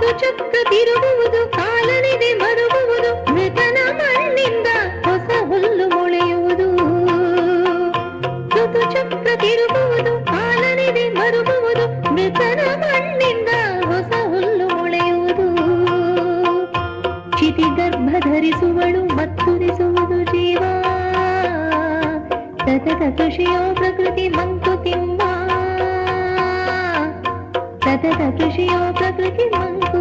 ಚಕ್ರ ತಿರುಗುವುದು ಕಾಲನಿದೆ ಮರುಗುವುದು ಮೃತನ ಮಣ್ಣಿಂದ ಹೊಸ ಹುಲ್ಲು ಮೊಳೆಯುವುದು. ಋತು ಚಕ್ರ ತಿರುಗುವುದು ಕಾಲನಿದೆ ಮರುಗುವುದು ಮೃತನ ಮಣ್ಣಿಂದ ಹೊಸ ಹುಲ್ಲು ಮೊಳೆಯುವುದು. ಚಿತಿ ಗರ್ಭ ಧರಿಸುವಳು, ಮತ್ತುರಿಸುವುದು ಜೀವ. ಸತತ ಕೃಷಿಯೋ ಪ್ರಕೃತಿ ಮಂಕುತಿಮ್ಮ ಸತತ ಕೃಷಿಯೋ ಪ್ರಕೃತಿ ಮಂಕುತಿಮ್ಮ